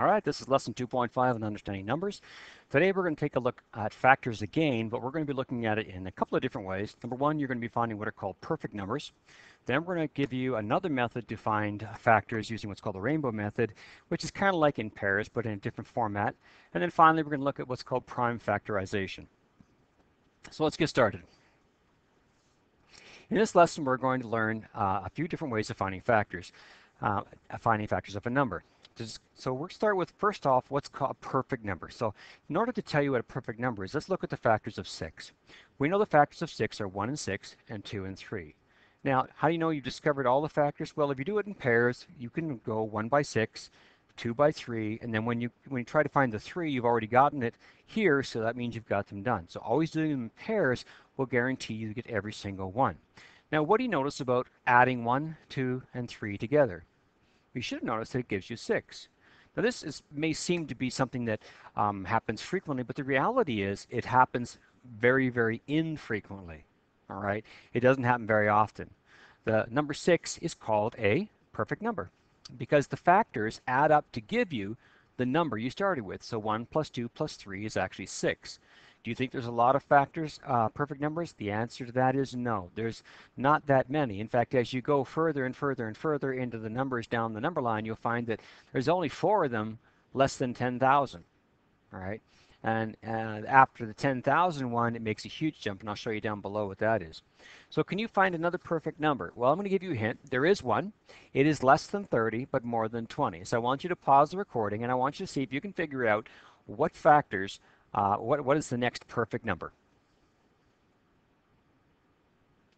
All right, this is lesson 2.5 on understanding numbers. Today we're going to take a look at factors again, but we're going to be looking at it in a couple of different ways. Number one, you're going to be finding what are called perfect numbers. Then we're going to give you another method to find factors using what's called the rainbow method, which is kind of like in pairs, but in a different format. And then finally, we're going to look at what's called prime factorization. So let's get started. In this lesson, we're going to learn uh, a few different ways of finding factors, uh, finding factors of a number so we'll start with first off what's called a perfect number. So in order to tell you what a perfect number is, let's look at the factors of 6. We know the factors of 6 are 1 and 6 and 2 and 3. Now, how do you know you've discovered all the factors? Well, if you do it in pairs, you can go 1 by 6, 2 by 3, and then when you when you try to find the 3, you've already gotten it here, so that means you've got them done. So always doing them in pairs will guarantee you get every single one. Now, what do you notice about adding 1, 2, and 3 together? We should notice that it gives you 6. Now this is, may seem to be something that um, happens frequently, but the reality is it happens very, very infrequently. All right, it doesn't happen very often. The number 6 is called a perfect number because the factors add up to give you the number you started with. So 1 plus 2 plus 3 is actually 6. Do you think there's a lot of factors, uh, perfect numbers? The answer to that is no. There's not that many. In fact, as you go further and further and further into the numbers down the number line, you'll find that there's only four of them less than 10,000. All right. And uh, after the 10,000 one, it makes a huge jump, and I'll show you down below what that is. So can you find another perfect number? Well, I'm going to give you a hint. There is one. It is less than 30, but more than 20. So I want you to pause the recording, and I want you to see if you can figure out what factors uh, what, what is the next perfect number?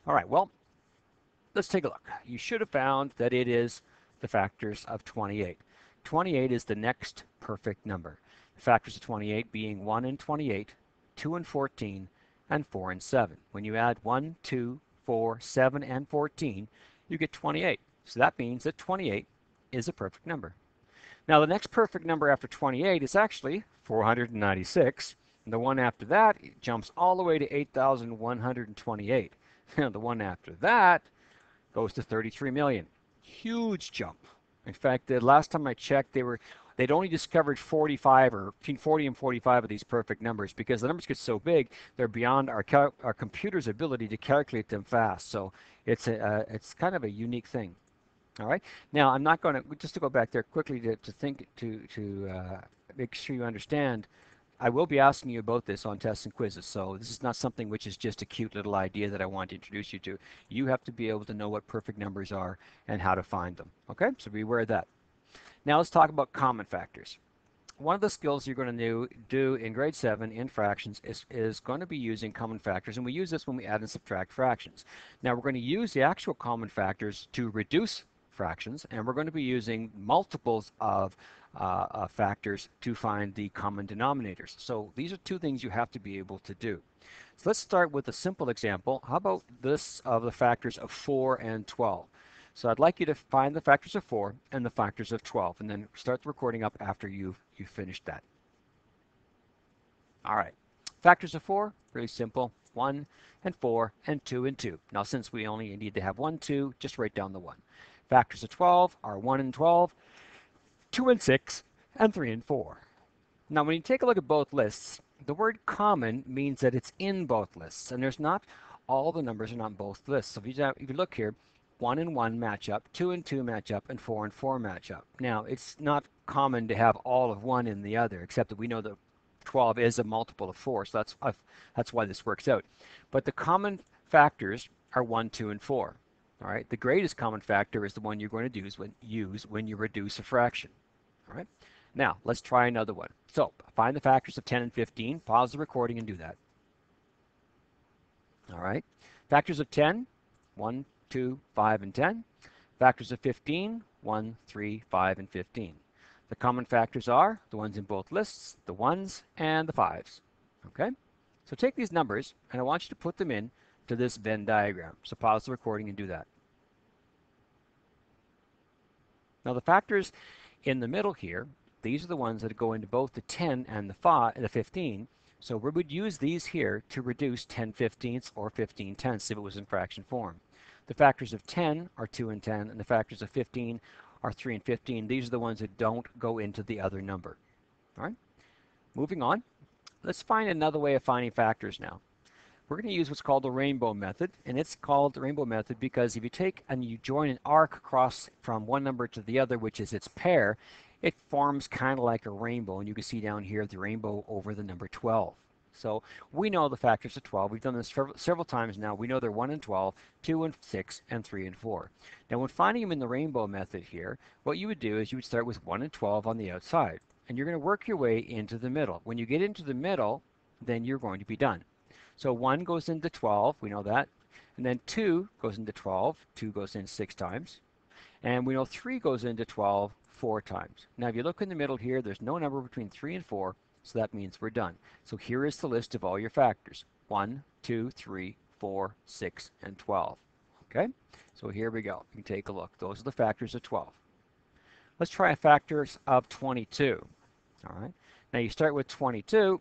All right, well, let's take a look. You should have found that it is the factors of 28. 28 is the next perfect number. The factors of 28 being 1 and 28, 2 and 14, and 4 and 7. When you add 1, 2, 4, 7, and 14, you get 28. So that means that 28 is a perfect number. Now the next perfect number after 28 is actually 496. And the one after that jumps all the way to 8,128. the one after that goes to 33 million. Huge jump. In fact, the last time I checked, they were they'd only discovered 45 or between 40 and 45 of these perfect numbers because the numbers get so big they're beyond our our computer's ability to calculate them fast. So it's a uh, it's kind of a unique thing. All right. Now I'm not going to just to go back there quickly to, to think to to uh, make sure you understand. I will be asking you about this on tests and quizzes, so this is not something which is just a cute little idea that I want to introduce you to. You have to be able to know what perfect numbers are and how to find them. Okay, so be aware of that. Now let's talk about common factors. One of the skills you're going to do in grade 7 in fractions is, is going to be using common factors, and we use this when we add and subtract fractions. Now we're going to use the actual common factors to reduce fractions, and we're going to be using multiples of uh, uh, factors to find the common denominators. So these are two things you have to be able to do. So let's start with a simple example. How about this of the factors of 4 and 12? So I'd like you to find the factors of 4 and the factors of 12, and then start the recording up after you've, you've finished that. All right. Factors of 4, really simple. 1 and 4 and 2 and 2. Now since we only need to have 1, 2, just write down the 1. Factors of 12 are 1 and 12, 2 and 6, and 3 and 4. Now when you take a look at both lists, the word common means that it's in both lists, and there's not all the numbers are not both lists. So if you, if you look here, 1 and 1 match up, 2 and 2 match up, and 4 and 4 match up. Now, it's not common to have all of one in the other, except that we know that 12 is a multiple of 4, so that's, that's why this works out. But the common factors are 1, 2, and 4. All right, the greatest common factor is the one you're going to use when, use when you reduce a fraction. All right, now let's try another one. So find the factors of 10 and 15, pause the recording and do that. All right, factors of 10, 1, 2, 5, and 10. Factors of 15, 1, 3, 5, and 15. The common factors are the ones in both lists, the 1s and the 5s. Okay, so take these numbers and I want you to put them in to this Venn diagram. So pause the recording and do that. Now the factors in the middle here, these are the ones that go into both the 10 and the, 5, the 15. So we would use these here to reduce 10 fifteenths or 15 tenths if it was in fraction form. The factors of 10 are 2 and 10, and the factors of 15 are 3 and 15. These are the ones that don't go into the other number. All right, moving on. Let's find another way of finding factors now. We're going to use what's called the rainbow method, and it's called the rainbow method because if you take and you join an arc across from one number to the other, which is its pair, it forms kind of like a rainbow, and you can see down here the rainbow over the number 12. So we know the factors of 12. We've done this several, times now. We know they're 1 and 12, 2 and 6, and 3 and 4. Now when finding them in the rainbow method here, what you would do is you would start with 1 and 12 on the outside. And you're going to work your way into the middle. When you get into the middle, then you're going to be done. So 1 goes into 12, we know that. And then 2 goes into 12, 2 goes in 6 times. And we know 3 goes into 12 4 times. Now if you look in the middle here, there's no number between 3 and 4, so that means we're done. So here is the list of all your factors. 1, 2, 3, 4, 6, and 12. Okay, so here we go. You can take a look. Those are the factors of 12. Let's try a factors of 22. All right, now you start with 22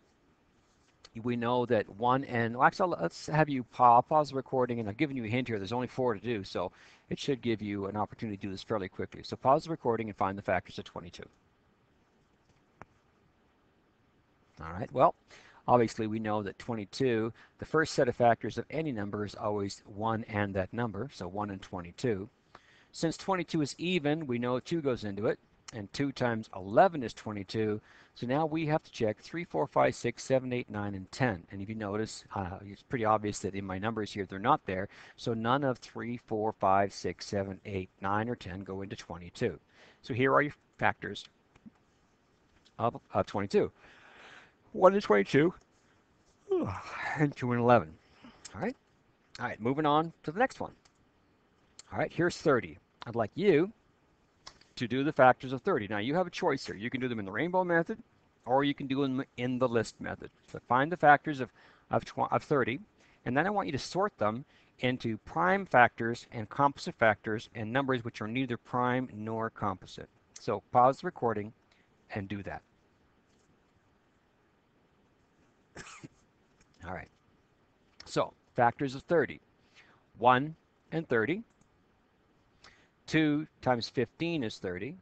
we know that one and well, actually let's have you pause, pause the recording and I've given you a hint here. There's only four to do so it should give you an opportunity to do this fairly quickly. So pause the recording and find the factors of 22 all right well obviously we know that 22 the first set of factors of any number is always 1 and that number so 1 and 22 since 22 is even we know 2 goes into it and 2 times 11 is 22. So now we have to check 3, 4, 5, 6, 7, 8, 9, and 10. And if you notice, uh, it's pretty obvious that in my numbers here, they're not there. So none of 3, 4, 5, 6, 7, 8, 9, or 10 go into 22. So here are your factors of, of 22. 1 and 22, and 2 and 11. All right? All right, moving on to the next one. All right, here's 30. I'd like you to do the factors of 30. Now you have a choice here. You can do them in the rainbow method or you can do them in the list method. So find the factors of, of, of 30 and then I want you to sort them into prime factors and composite factors and numbers which are neither prime nor composite. So pause the recording and do that. All right. So factors of 30. 1 and 30. 2 times 15 is 30.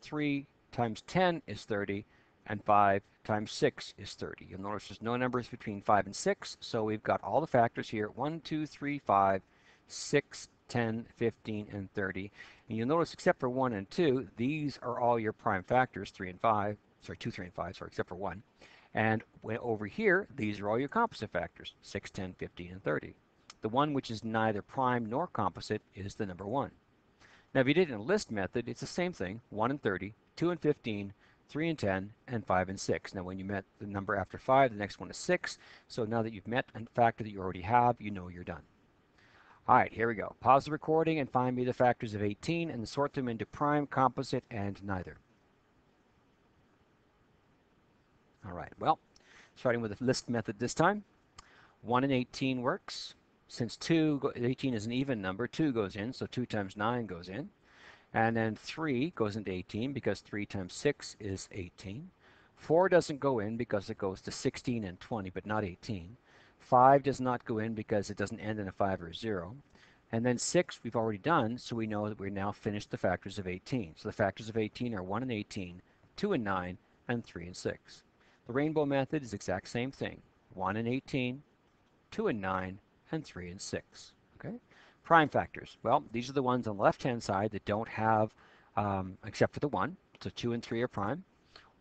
3 times 10 is 30. And 5 times 6 is 30. You'll notice there's no numbers between 5 and 6, so we've got all the factors here. 1, 2, 3, 5, 6, 10, 15, and 30. And you'll notice except for 1 and 2, these are all your prime factors, 3 and 5, sorry, 2, 3, and 5, sorry, except for 1. And over here, these are all your composite factors, 6, 10, 15, and 30. The one which is neither prime nor composite is the number 1. Now if you did it in a list method, it's the same thing, 1 and 30, 2 and 15, 3 and 10, and 5 and 6. Now when you met the number after 5, the next one is 6. So now that you've met a factor that you already have, you know you're done. All right, here we go. Pause the recording and find me the factors of 18 and sort them into prime, composite, and neither. All right, well, starting with the list method this time. 1 and 18 works. Since 2, 18 is an even number, 2 goes in, so 2 times 9 goes in. And then 3 goes into 18 because 3 times 6 is 18. 4 doesn't go in because it goes to 16 and 20, but not 18. 5 does not go in because it doesn't end in a 5 or a 0. And then 6 we've already done, so we know that we're now finished the factors of 18. So the factors of 18 are 1 and 18, 2 and 9, and 3 and 6. The rainbow method is the exact same thing. 1 and 18, 2 and 9, and 3 and 6. Okay, Prime factors. Well, these are the ones on the left-hand side that don't have, um, except for the 1. So 2 and 3 are prime.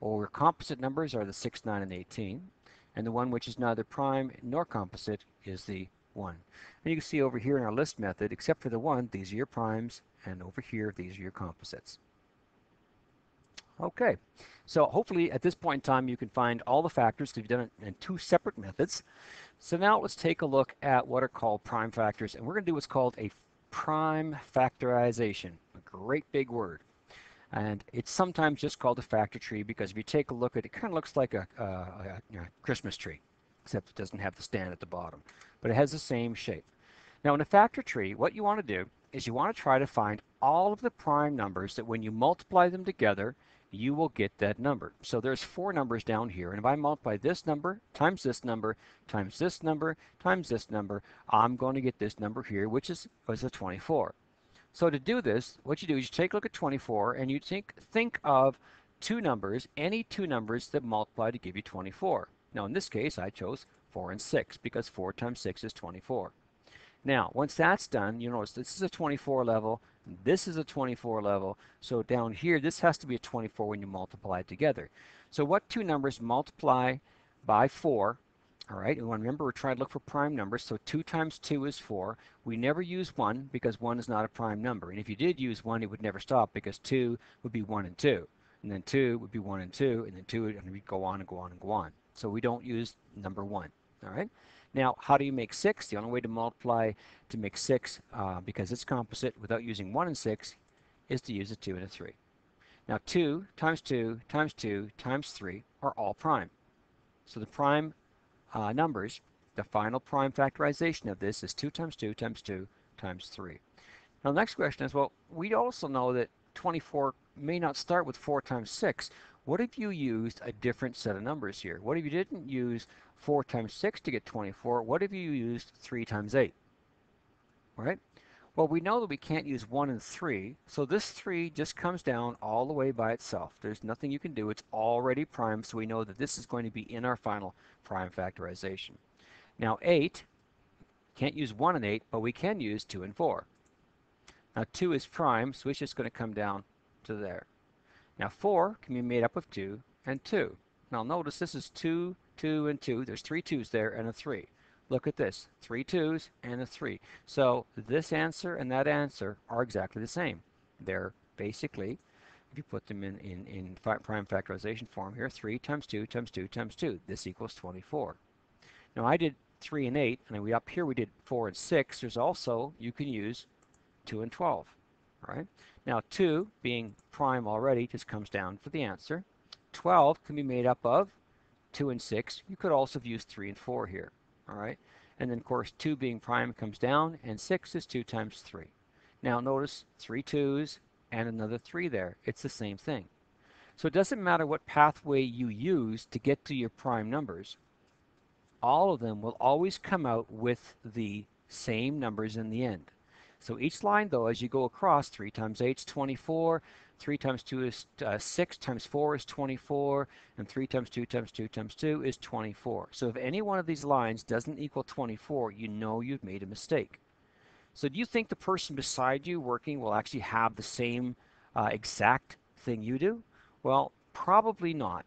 Or composite numbers are the 6, 9, and 18. And the one which is neither prime nor composite is the 1. And you can see over here in our list method, except for the 1, these are your primes, and over here, these are your composites. Okay, so hopefully at this point in time you can find all the factors because you've done it in two separate methods. So now let's take a look at what are called prime factors and we're going to do what's called a prime factorization, a great big word. And it's sometimes just called a factor tree because if you take a look at it, it kind of looks like a, a, a, a Christmas tree, except it doesn't have the stand at the bottom. But it has the same shape. Now in a factor tree, what you want to do is you want to try to find all of the prime numbers that when you multiply them together, you will get that number. So there's four numbers down here, and if I multiply this number times this number times this number times this number, I'm going to get this number here, which is, is a 24. So to do this, what you do is you take a look at 24 and you think, think of two numbers, any two numbers that multiply to give you 24. Now in this case, I chose 4 and 6 because 4 times 6 is 24. Now, once that's done, you notice this is a 24 level, this is a 24 level, so down here, this has to be a 24 when you multiply it together. So what two numbers multiply by 4 all right, and remember we're trying to look for prime numbers, so 2 times 2 is 4. We never use 1 because 1 is not a prime number. And if you did use 1, it would never stop because 2 would be 1 and 2. And then 2 would be 1 and 2, and then 2 and we go on and go on and go on. So we don't use number 1. All right. Now, how do you make 6? The only way to multiply to make 6, uh, because it's composite, without using 1 and 6, is to use a 2 and a 3. Now, 2 times 2 times 2 times 3 are all prime. So the prime uh, numbers, the final prime factorization of this is 2 times 2 times 2 times 3. Now the next question is, well, we also know that 24 may not start with 4 times 6. What if you used a different set of numbers here? What if you didn't use 4 times 6 to get 24? What if you used 3 times 8? All right? Well, we know that we can't use 1 and 3, so this 3 just comes down all the way by itself. There's nothing you can do. It's already prime, so we know that this is going to be in our final prime factorization. Now 8, can't use 1 and 8, but we can use 2 and 4. Now 2 is prime, so it's just going to come down to there. Now 4 can be made up of 2 and 2. Now notice this is 2, 2, and 2. There's three 2's there and a 3 look at this, three twos and a three. So this answer and that answer are exactly the same. They're basically, if you put them in, in, in prime factorization form here, 3 times 2 times 2 times 2. This equals 24. Now I did 3 and 8, and we up here we did 4 and 6. There's also, you can use 2 and 12. Right? Now 2, being prime already, just comes down for the answer. 12 can be made up of 2 and 6. You could also have used 3 and 4 here all right? And then, of course, 2 being prime comes down, and 6 is 2 times 3. Now, notice three twos and another 3 there. It's the same thing. So it doesn't matter what pathway you use to get to your prime numbers. All of them will always come out with the same numbers in the end. So each line, though, as you go across, 3 times 8 is 24, 3 times 2 is uh, 6 times 4 is 24, and 3 times 2 times 2 times 2 is 24. So if any one of these lines doesn't equal 24, you know you've made a mistake. So do you think the person beside you working will actually have the same uh, exact thing you do? Well, probably not.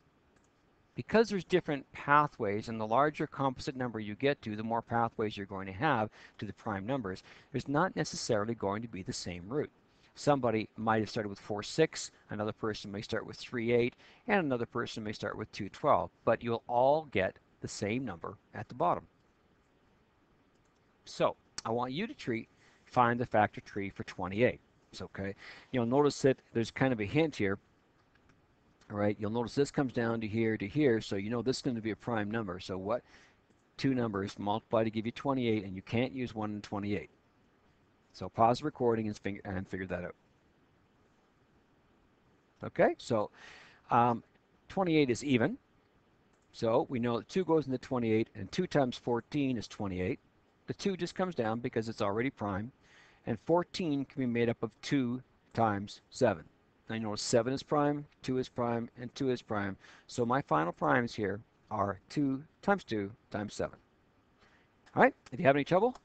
Because there's different pathways, and the larger composite number you get to, the more pathways you're going to have to the prime numbers, there's not necessarily going to be the same route. Somebody might have started with 4, 6, another person may start with 3, 8, and another person may start with 2, 12, but you'll all get the same number at the bottom. So I want you to treat, find the factor tree for 28. Okay. You'll notice that there's kind of a hint here. All right, you'll notice this comes down to here to here, so you know this is going to be a prime number. So what two numbers multiply to give you 28, and you can't use 1 and 28. So pause the recording and, figure, and figure that out. Okay, so um, 28 is even. So we know that 2 goes into 28, and 2 times 14 is 28. The 2 just comes down because it's already prime. And 14 can be made up of 2 times 7. I know 7 is prime, 2 is prime, and 2 is prime. So my final primes here are 2 times 2 times 7. All right, if you have any trouble,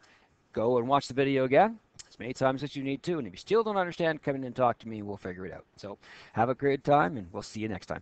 go and watch the video again as many times as you need to. And if you still don't understand, come in and talk to me we'll figure it out. So have a great time and we'll see you next time.